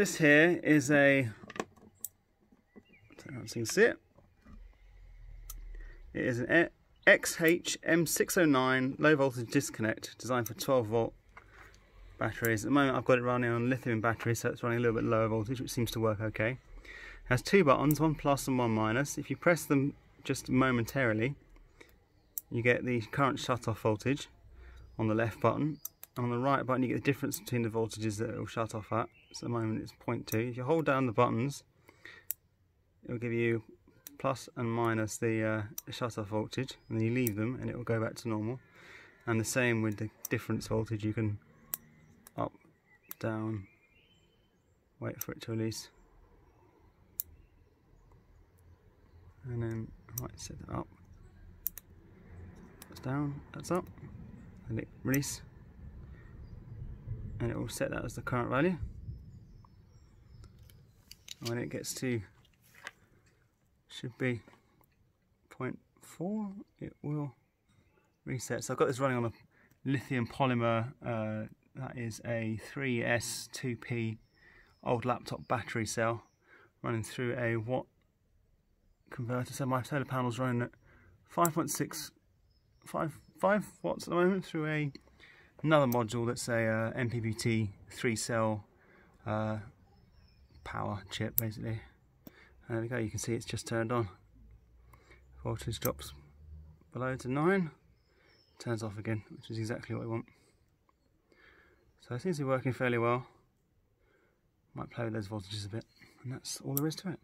This here is a, you can see it. It is an XH-M609 low voltage disconnect designed for 12 volt batteries. At the moment I've got it running on lithium batteries so it's running a little bit lower voltage which seems to work okay. It has two buttons, one plus and one minus. If you press them just momentarily you get the current shut off voltage on the left button and on the right button you get the difference between the voltages that it will shut off at. So at the moment it's 0.2. If you hold down the buttons it will give you plus and minus the uh, shut off voltage and then you leave them and it will go back to normal. And the same with the difference voltage. You can up, down, wait for it to release. And then right, set that up. That's down, that's up. And it release and it will set that as the current value. When it gets to should be 0.4 it will reset. So I've got this running on a lithium polymer uh, that is a 3S2P old laptop battery cell running through a watt converter. So my solar panel's running at 5.6 5, 5 watts at the moment through a another module that's a uh, MPPT 3 cell uh, power chip basically. And there we go you can see it's just turned on. Voltage drops below to 9 turns off again which is exactly what we want. So it seems to be working fairly well. Might play with those voltages a bit and that's all there is to it